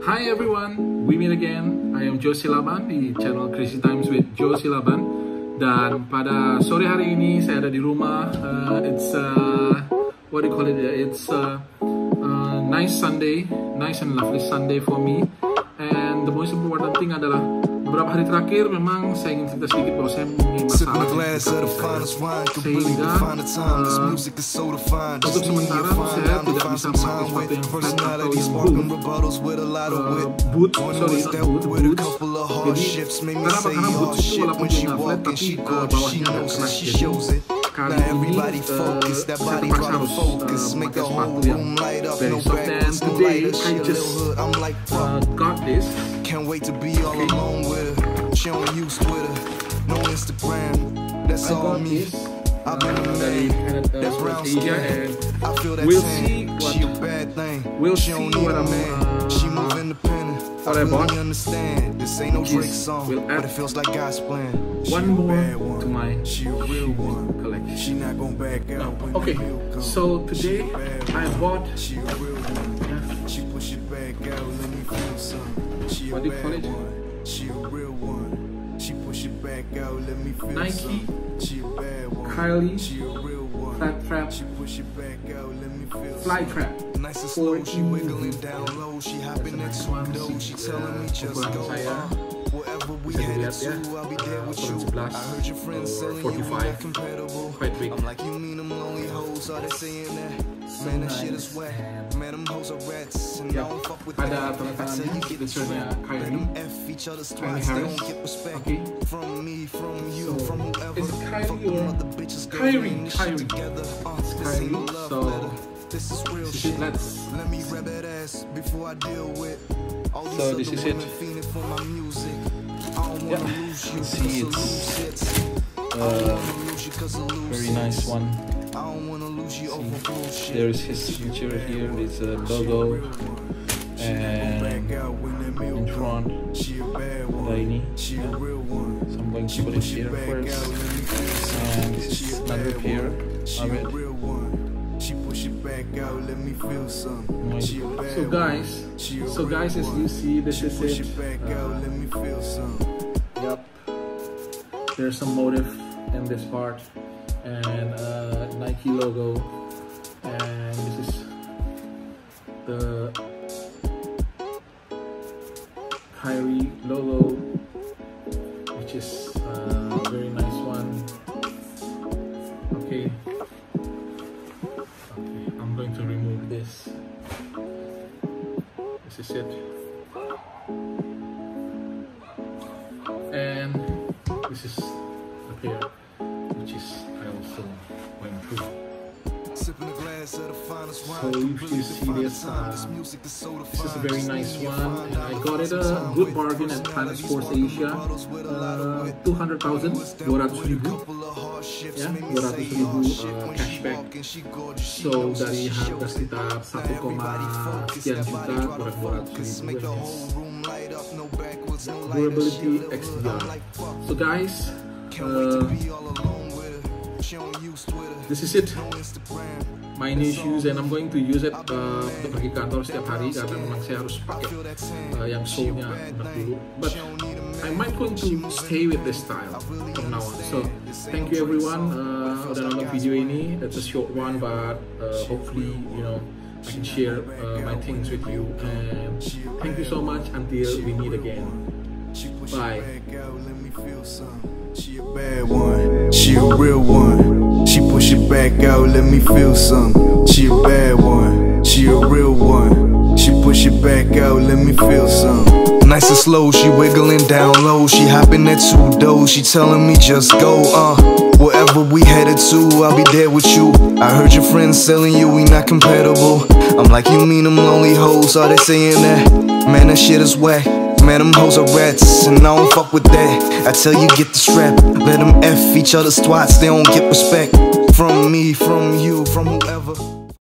Hi everyone, we meet again. I am Joe Silaban di channel Crazy Times with Joe Silaban. Dan pada sore hari ini saya ada di rumah. Uh, it's uh, what do you call it? It's uh, uh, nice Sunday, nice and lovely Sunday for me. And the most important thing adalah beberapa hari terakhir memang saya ingin cerita sedikit bahwa saya mempunyai masalah sehingga uh, untuk sementara saya tidak bisa memakai sepatu yang flat atau yang boot uh, boot sorry not boot boot jadi kenapa? karena boot itu walaupun dia nggak flat tapi uh, bawahnya nggak kena jadi. kali ini uh, saya terpaksa harus uh, memakai sepatu yang very today I just uh, got this Can't wait to be all alone with her. She don't use Twitter, no Instagram. That's I all me. this I've been a dari man. Canada, That uh, brown skin. and I feel that we'll see what- she a bad thing. we'll she see don't need what I'm, man. she uh, move independent. what I I bought. really understand. This ain't no Drake song, we'll but add it feels like God's plan. One more bad one. to my She a real one. collection She not gonna back out when okay the milk comes. so today She a bad I bought She a real one. She a What do you call bad it? one. She a real one. She push it back out, let me feel Nike, some. She a bad one. Kyrie, She a real one. flat trap She push it back out, let me feel fly some. trap Nice and slow, she wiggling down low. She hopping That's a that nice one. She telling me just go. Uh, wherever we headed to, I'll be there Uh, with you. I heard your friends or selling you, we 45. not compatible. I'm like, you mean them lonely hoes? Are they saying that? Man, that shit is whack. Man, them hoes are rats, and I don't fuck with that. I tell you get the. Kyrie. Let them F each other's twats. They don't get respect Okay. from me, from you, So, from whoever. is it Fuck them or other bitches, Kyrie? we in this shit Kyrie. together. Uh, this ain't Kyrie, love so- letter. This is real This shit. it, let's me grab that ass before I deal with all these So other this is it. women fiending for my music. Yeah, you can see it's, uh, very nice one bullshit. there is his signature here there's a logo and in front real one. so I'm going to put it here first and this is another pair of it real one. She push it back out, let me feel some. Right. She a bad so guys so guys as you see this is it Uh, There's some motive in this part and uh, Nike logo and this is the Kyrie logo which is a very nice one. Okay. Okay, I'm going to remove this. This is it. This is the pair which is I also went through. Sipping a glass of the finest wine. So if you see this, uh, This is so this is a very nice one and I got it a good bargain at Planet Sports Asia. bottles with a lot of uh, 200,000 Was that ya 200 ribu uh, cashback. so dari harga sekitar 1, sekian juta kurang 200 ribu durability XDR so guys uh, this is it. My new shoes and I'm going to use it uh, untuk pergi kantor setiap hari karena memang saya harus pakai uh, yang sole-nya dulu. But I might going to stay with this style from now on. So thank you everyone uh, udah nonton video ini. It's a short one, but uh, hopefully you know I can share uh, my things with you. And thank you so much until we meet again. Bye. She a bad one, she a real one. She push it back out, let me feel some. She a bad one, she a real one. She push it back out, let me feel some. Nice and slow, she wiggling down low. She hopping that two dough, she telling me just go, uh. Wherever we headed to, I'll be there with you. I heard your friends selling you, we not compatible. I'm like, you mean them lonely hoes? Are they saying that? Man, that shit is whack. Man, them hoes are rats, and I don't fuck with that. I tell you, get the strap. Let them F each other's twats, they don't get respect. From me, from you, from whoever.